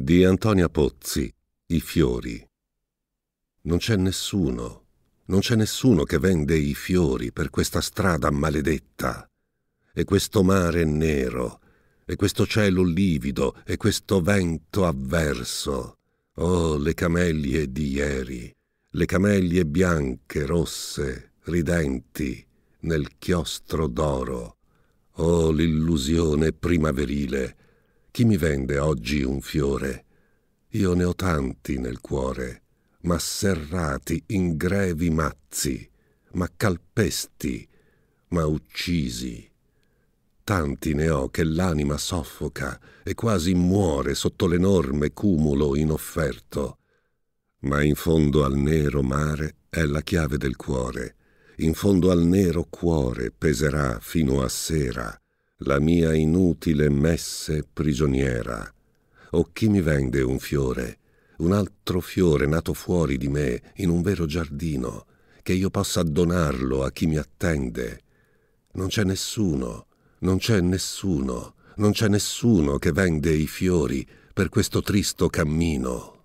Di Antonia Pozzi, I fiori. Non c'è nessuno, non c'è nessuno che vende i fiori per questa strada maledetta. E questo mare nero, e questo cielo livido, e questo vento avverso. Oh, le camellie di ieri, le camellie bianche, rosse, ridenti, nel chiostro d'oro. Oh, l'illusione primaverile, chi mi vende oggi un fiore? Io ne ho tanti nel cuore, ma serrati in grevi mazzi, ma calpesti, ma uccisi. Tanti ne ho che l'anima soffoca e quasi muore sotto l'enorme cumulo inofferto. Ma in fondo al nero mare è la chiave del cuore, in fondo al nero cuore peserà fino a sera la mia inutile messe prigioniera. O chi mi vende un fiore, un altro fiore nato fuori di me, in un vero giardino, che io possa donarlo a chi mi attende? Non c'è nessuno, non c'è nessuno, non c'è nessuno che vende i fiori per questo tristo cammino.